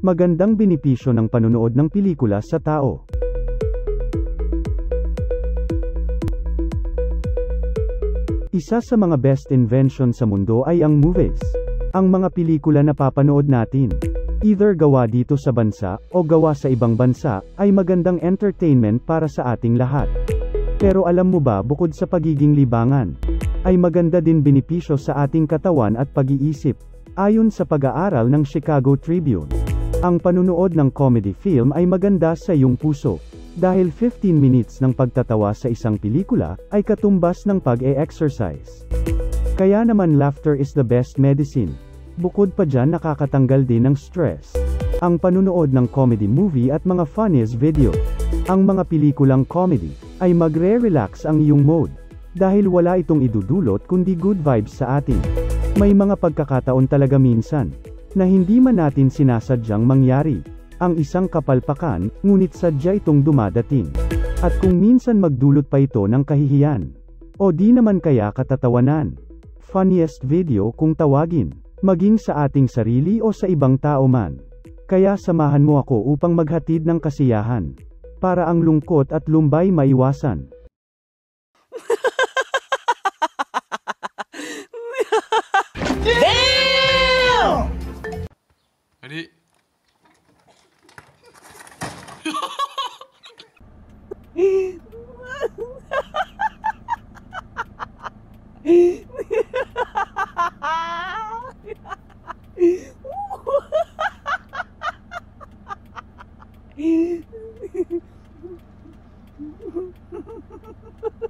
Magandang benepisyo ng panunood ng pelikula sa tao. Isa sa mga best invention sa mundo ay ang movies. Ang mga pelikula na papanood natin, either gawa dito sa bansa o gawa sa ibang bansa, ay magandang entertainment para sa ating lahat. Pero alam mo ba bukod sa pagiging libangan, ay maganda din benepisyo sa ating katawan at pag-iisip. Ayon sa pag-aaral ng Chicago Tribune, ang panunood ng comedy film ay maganda sa iyong puso. Dahil 15 minutes ng pagtatawa sa isang pelikula, ay katumbas ng pag-e-exercise. Kaya naman laughter is the best medicine. Bukod pa dyan nakakatanggal din ng stress. Ang panunood ng comedy movie at mga funniest video. Ang mga pelikulang comedy, ay magre-relax ang iyong mode. Dahil wala itong idudulot kundi good vibes sa atin. May mga pagkakataon talaga minsan, na hindi man natin sinasadyang mangyari. Ang isang kapalpakan, ngunit sadya itong dumadating. At kung minsan magdulot pa ito ng kahihiyan. O di naman kaya katatawanan. Funniest video kung tawagin. Maging sa ating sarili o sa ibang tao man. Kaya samahan mo ako upang maghatid ng kasiyahan. Para ang lungkot at lumbay maiwasan. Ha ha ha ha ha!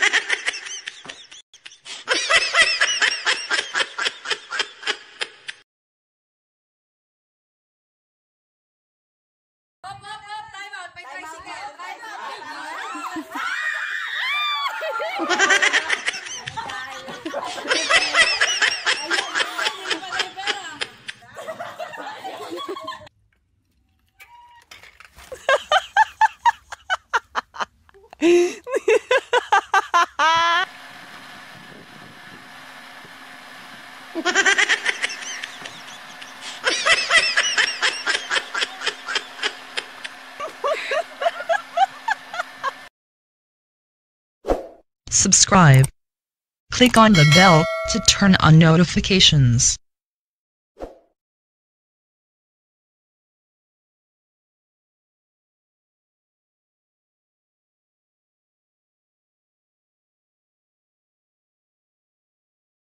Hop, hop, hop! Time out! May tricycle! Time out! Subscribe. Click on the bell to turn on notifications.